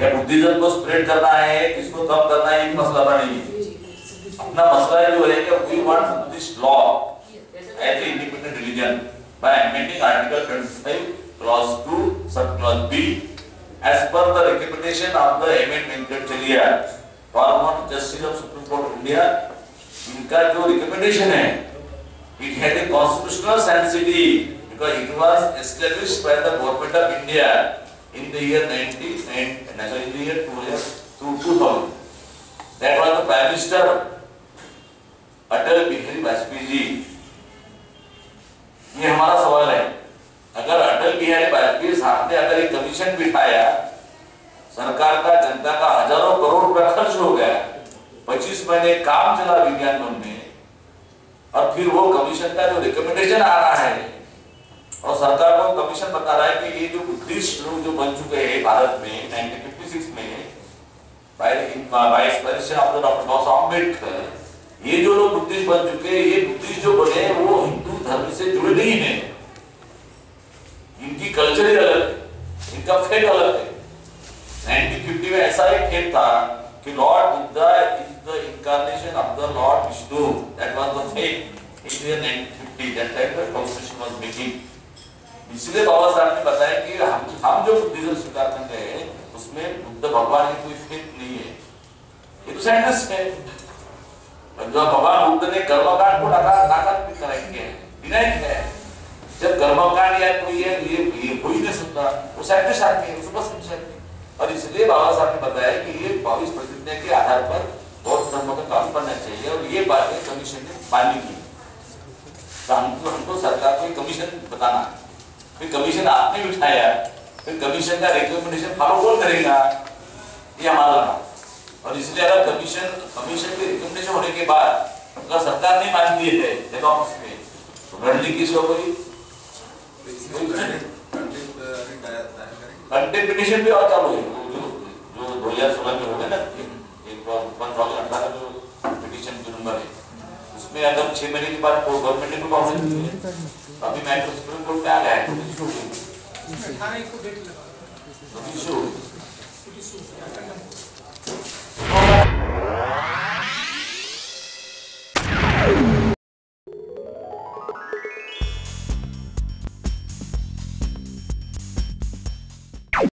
या बुद्धिज्म को स्प्रेड करना है किसको कम करना है ये मसला नहीं है अपना मसला जो है कि we want Buddhist law as a independent religion by amending article 25 clause 2 sub clause b as per the recommendation of the amendment चलिए justice of supreme court of india इनका जो रिकमेंडेशन है it had a constitutional sanctity because it was established by the government of india in the year 90 and sorry, in the year 2000 that was the prime minister Bihari Vajpayee ji ये हमारा सवाल है। अगर अटल बिहारी वाजपेयी साहब ने अगर एक कमीशन बिठाया सरकार का जनता का हज़ारों करोड़ रुपया खर्च हो गया पच्चीस महीने काम चला विज्ञान में और फिर वो कमीशन का जो रिकमेंडेशन आ रहा है सरकार को कमीशन बता रहा है कि ये जो बुद्धिस्ट लोग जो बन चुके हैं भारत में 1956 में by expiration of doctor Baba Saheb Ambedkar ये जो लोग बुद्धिस्ट बन चुके हैं, ये बुद्धिस्ट जो बने हैं, वो हिंदू धर्म से जुड़े नहीं हैं। इनकी कल्चर ही अलग है, इनका फेट अलग है। 1950 में ऐसा एक फेट था कि Lord Buddha is the incarnation of the Lord Vishnu that was the fate in the 1950 that time the constitution was making इसलिए बाबा साहब ने बताया कि हम हम जो बुद्धिज्म स्वीकार कर रहे हैं, उसमें बुद्ध भगवान की कोई फेट नहीं है। ये तो है। जो भगवान बुद्ध ने कर्मकांड को है जब कर्मकांड या कोई है, ये ये हो ही नहीं सकता। वो हैं हैं और इसलिए बाबा साहब ने बताया कि ये प्रतिज्ञा के आधार पर धर्म का काम करना चाहिए और ये बातें कमीशन ने मानी की। तो हमको सरकार को कमीशन बताना फिर कमीशन आपने बिठाया फिर कमीशन का रिकमेंडेशन फॉलो कौन करेगा ये हमारा और इसलिए अगर कमीशन कमीशन के रिकमेंडेशन होने के बाद अगर सरकार नहीं मानती है देखो उसमें तो रणनीति किस हो गई कंटेंट पिटिशन भी और चालू है जो दो हज़ार सोलह में छह महीने के बाद गवर्नमेंट ने तो अभी मैटर सुप्रीम कोर्ट पे आ गया है